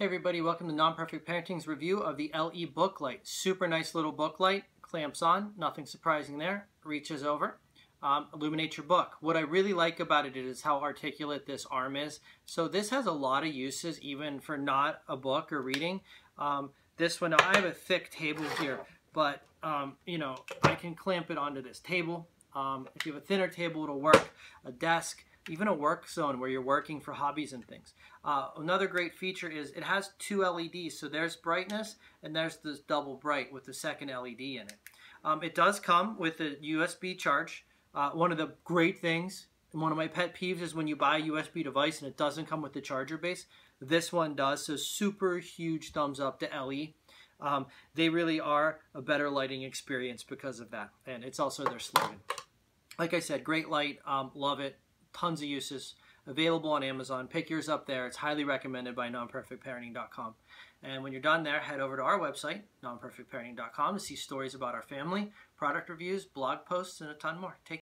Hey everybody, welcome to Non-Perfect Parenting's review of the LE Booklight. Super nice little booklight, clamps on, nothing surprising there, reaches over, um, your book. What I really like about it is how articulate this arm is. So this has a lot of uses even for not a book or reading. Um, this one, I have a thick table here, but um, you know, I can clamp it onto this table. Um, if you have a thinner table, it'll work. A desk, even a work zone where you're working for hobbies and things. Uh, another great feature is it has two LEDs, so there's brightness and there's this double bright with the second LED in it. Um, it does come with a USB charge. Uh, one of the great things, and one of my pet peeves is when you buy a USB device and it doesn't come with the charger base. This one does, so super huge thumbs up to LE. Um, they really are a better lighting experience because of that, and it's also their slogan. Like I said, great light, um, love it tons of uses available on Amazon. Pick yours up there. It's highly recommended by nonperfectparenting.com. And when you're done there, head over to our website, nonperfectparenting.com, to see stories about our family, product reviews, blog posts, and a ton more. Take